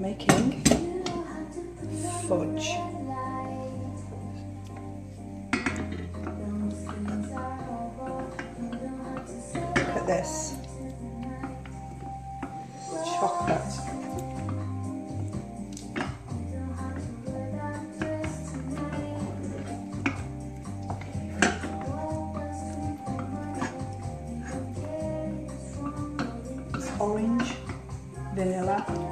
making fudge. Look at this. Chocolate. Orange, vanilla.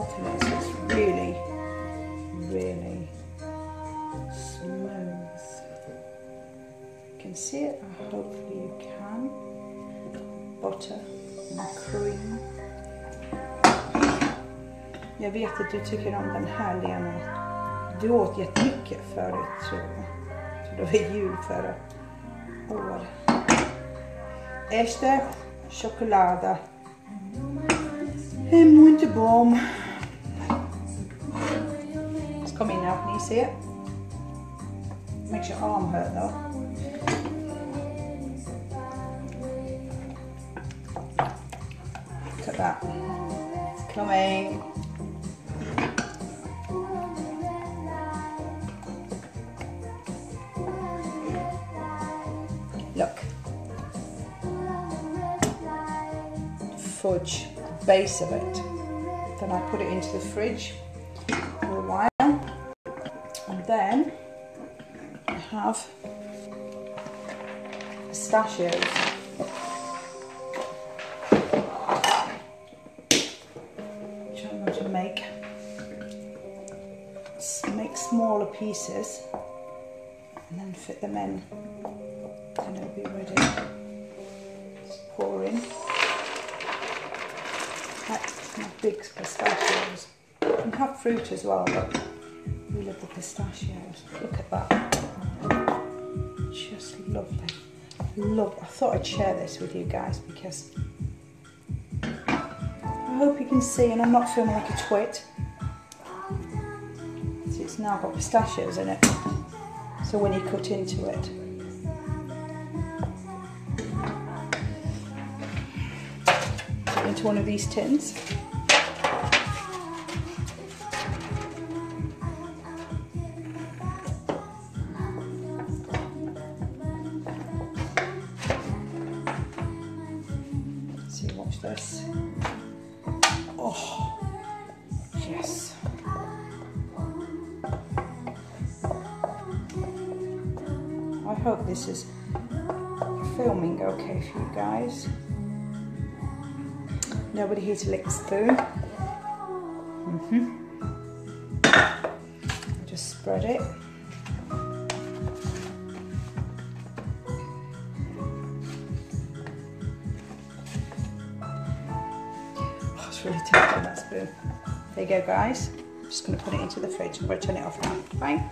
Just melting it so it's really, really smooth. You can see it, hopefully you can. Butter and cream. Jag vet att du tycker om den här Lena. Du åt jättemycket förut tror jag. Så det var jul förra året. Esta chocolada är muito bom. Out, can you see it? Makes your arm hurt though. Look at that. Coming. Look. Fudge, the base of it. Then I put it into the fridge for a while. Then I have pistachios. Which I'm going to make. Make smaller pieces and then fit them in and it'll be ready. Just pour in. That's my big pistachios. You can have fruit as well, but we love the pistachios. Look at that. Just lovely. Love. I thought I'd share this with you guys because I hope you can see, and I'm not filming like a twit. See, it's now got pistachios in it. So when you cut into it, into one of these tins. This. Oh, yes. I hope this is filming okay for you guys. Nobody here to lick spoon. Mm-hmm. Just spread it. Really tempting, that spoon. There you go, guys. I'm just going to put it into the fridge and we'll turn it off now. Bye.